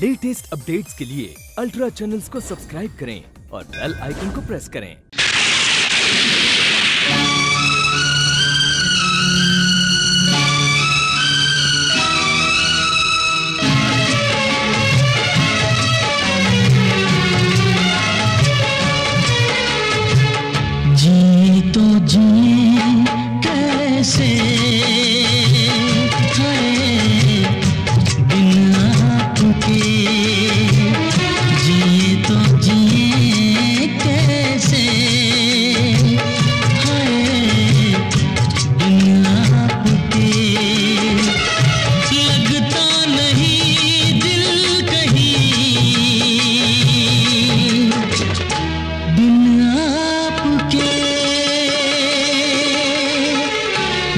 Latest updates के लिए ultra channels को सब्सक्राइब करें और बेल आइकन को प्रेस करें। जी तो जी कैसे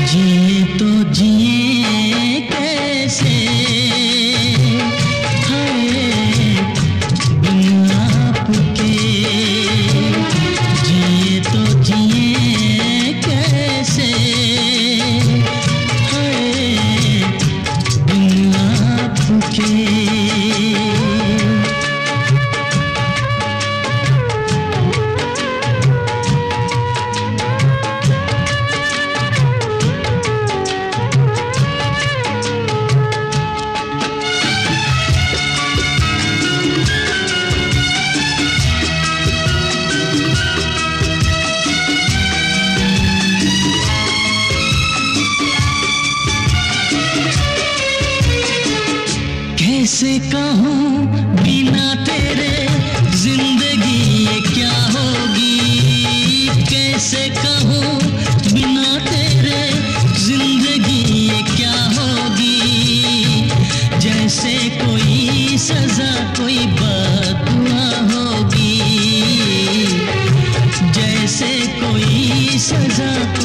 जिए तो जिए कैसे कहूँ बिना तेरे ज़िंदगी ये क्या होगी? कैसे कहूँ बिना तेरे ज़िंदगी ये क्या होगी? जैसे कोई सजा, कोई बदुआ होगी। जैसे कोई सजा बात